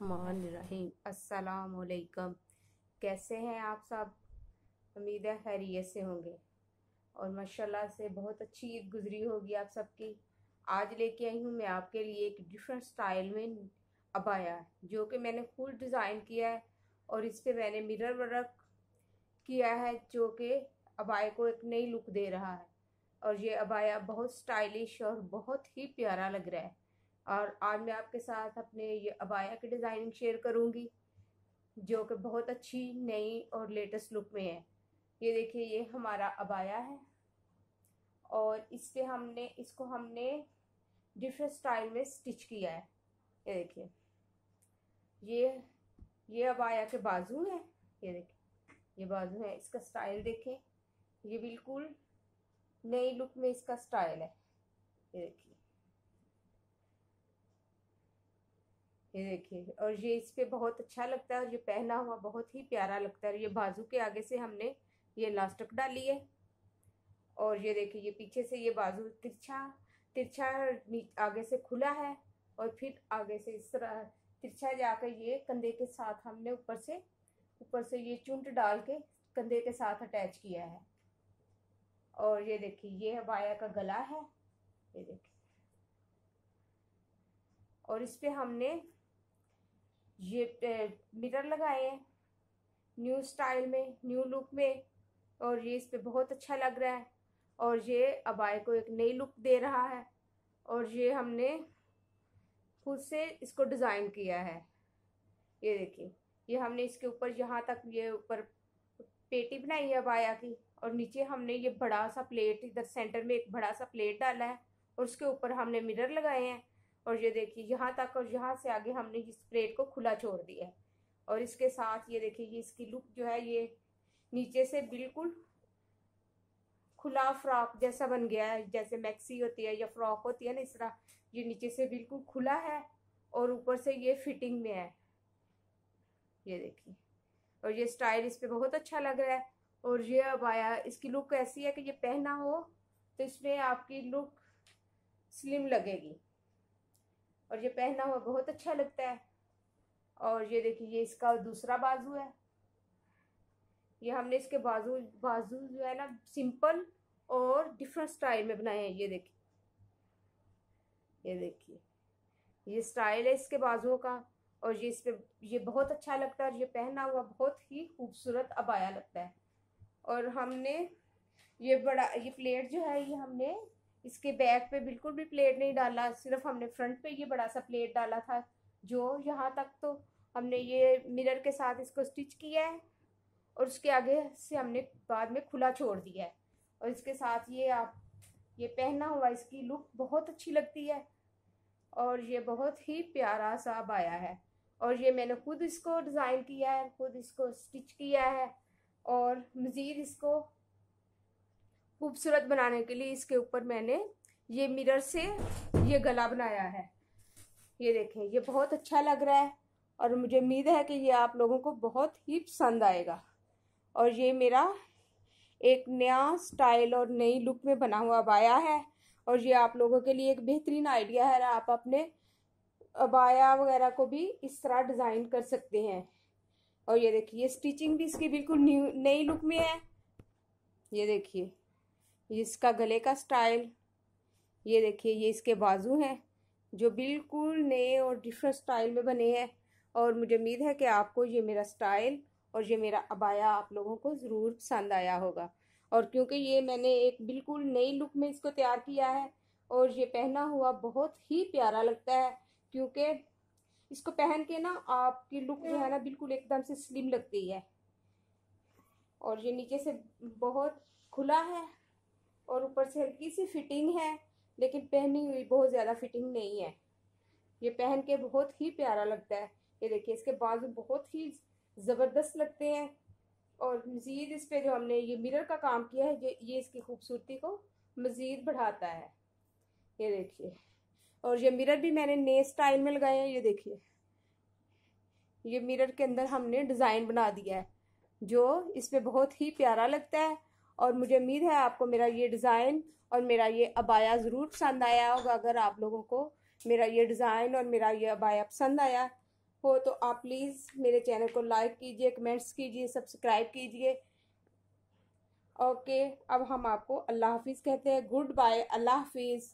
अस्सलाम वालेकुम कैसे हैं आप सब? उम्मीद है खैरियत से होंगे। और माशाल्लाह से बहुत अच्छी ईद गुजरी होगी आप सबकी। आज लेके आई हूँ मैं आपके लिए एक डिफरेंट स्टाइल में अबाया, जो कि मैंने खुद डिज़ाइन किया है और इस पर मैंने मिरर वर्क किया है, जो कि अबाए को एक नई लुक दे रहा है। और ये अबाया बहुत स्टाइलिश और बहुत ही प्यारा लग रहा है। और आज मैं आपके साथ अपने ये अबाया की डिज़ाइनिंग शेयर करूँगी, जो कि बहुत अच्छी, नई और लेटेस्ट लुक में है। ये देखिए, ये हमारा अबाया है। और इस पर हमने, इसको हमने डिफरेंट स्टाइल में स्टिच किया है। ये देखिए, ये ये अबाया के बाजू हैं। ये देखिए, ये बाजू है। इसका स्टाइल देखें। ये बिल्कुल नई लुक में इसका स्टाइल है। ये देखिए ये देखिए, और ये इस पर बहुत अच्छा लगता है और ये पहना हुआ बहुत ही प्यारा लगता है ये बाजू के आगे से हमने ये लास्टक डाली है। और ये देखिए, ये पीछे से ये बाजू तिरछा तिरछा आगे से खुला है और फिर आगे से इस तरह तिरछा जाकर ये कंधे के साथ हमने ऊपर से ऊपर से ये चुंट डाल के कंधे के साथ अटैच किया है। और ये देखिए, ये बाया का गला है। ये देखिए। और इस पे हमने ये मिरर लगाए हैं न्यू स्टाइल में न्यू लुक में, और ये इस पर बहुत अच्छा लग रहा है, और ये अबाय को एक नई लुक दे रहा है, और ये हमने खुद से इसको डिज़ाइन किया है। ये देखिए, ये हमने इसके ऊपर यहाँ तक ये ऊपर पेटी बनाई है अबाया की, और नीचे हमने ये बड़ा सा प्लेट इधर सेंटर में एक बड़ा सा प्लेट डाला है, और उसके ऊपर हमने मिरर लगाए हैं और ये देखिए, यहाँ तक और यहाँ से आगे हमने इस प्लेट को खुला छोड़ दिया है। और इसके साथ ये देखिए, ये इसकी लुक जो है, ये नीचे से बिल्कुल खुला फ्रॉक जैसा बन गया है। जैसे मैक्सी होती है या फ्रॉक होती है ना, इस तरह ये नीचे से बिल्कुल खुला है और ऊपर से ये फिटिंग में है। ये देखिए, और ये स्टाइल इस पर बहुत अच्छा लग रहा है। और ये अब आया, इसकी लुक ऐसी है कि ये पहना हो तो इसमें आपकी लुक स्लिम लगेगी। और ये पहना हुआ बहुत अच्छा लगता है। और ये देखिए, ये इसका दूसरा बाजू है। ये हमने इसके बाजू बाजू जो है ना, सिंपल और डिफरेंट स्टाइल में बनाए हैं, ये देखिए। ये देखिए, ये स्टाइल है इसके बाजुओं का और ये इस पर ये बहुत अच्छा लगता है और ये पहना हुआ बहुत ही खूबसूरत, अबाया लगता है। और हमने ये बड़ा, ये प्लेट जो है, ये हमने इसके बैक पे बिल्कुल भी प्लेट नहीं डाला, सिर्फ़ हमने फ्रंट पे ये बड़ा सा प्लेट डाला था, जो यहाँ तक तो हमने ये मिरर के साथ इसको स्टिच किया है और उसके आगे से हमने बाद में खुला छोड़ दिया है। और इसके साथ ये आप, ये पहना हुआ इसकी लुक बहुत अच्छी लगती है और ये बहुत ही प्यारा सा बाया है। और ये मैंने खुद इसको डिज़ाइन किया है, खुद इसको स्टिच किया है और मज़ीद इसको खूबसूरत बनाने के लिए इसके ऊपर मैंने ये मिरर से ये गला बनाया है। ये देखें, ये बहुत अच्छा लग रहा है और मुझे उम्मीद है कि ये आप लोगों को बहुत ही पसंद आएगा। और ये मेरा एक नया स्टाइल और नई लुक में बना हुआ अबाया है और ये आप लोगों के लिए एक बेहतरीन आइडिया है। आप अपने अबाया वगैरह को भी इस तरह डिज़ाइन कर सकते हैं। और ये देखिए स्टिचिंग भी इसकी बिल्कुल न्यू, नई लुक में है। ये देखिए। इसका गले का स्टाइल, ये देखिए, ये इसके बाजू हैं, जो बिल्कुल नए और डिफरेंट स्टाइल में बने हैं। और मुझे उम्मीद है कि आपको ये मेरा स्टाइल और ये मेरा अबाया आप लोगों को ज़रूर पसंद आया होगा। और क्योंकि ये मैंने एक बिल्कुल नई लुक में इसको तैयार किया है, और ये पहना हुआ बहुत ही प्यारा लगता है, क्योंकि इसको पहन के ना आपकी लुक जो है ना बिल्कुल एकदम से स्लिम लगती है। और ये नीचे से बहुत खुला है ऊपर से हल्की सी फिटिंग है, लेकिन पहनी हुई बहुत ज़्यादा फिटिंग नहीं है। ये पहन के बहुत ही प्यारा लगता है। ये देखिए, इसके बाजू बहुत ही ज़बरदस्त लगते हैं। और मज़ीद इस पर जो हमने ये मिरर का काम किया है, ये ये इसकी खूबसूरती को मज़ीद बढ़ाता है। ये देखिए, और ये मिरर भी मैंने नए स्टाइल में लगाए हैं, ये देखिए। ये मिरर के अंदर हमने डिज़ाइन बना दिया है, जो इस पर बहुत ही प्यारा लगता है। और मुझे उम्मीद है आपको मेरा ये डिज़ाइन और मेरा ये अबाया ज़रूर पसंद आया होगा। अगर आप लोगों को मेरा ये डिज़ाइन और मेरा ये अबाया पसंद आया हो तो आप प्लीज़ मेरे चैनल को लाइक कीजिए कमेंट्स कीजिए सब्सक्राइब कीजिए। ओके अब हम आपको अल्लाह हाफिज़ कहते हैं। गुड बाय अल्लाह हाफिज़।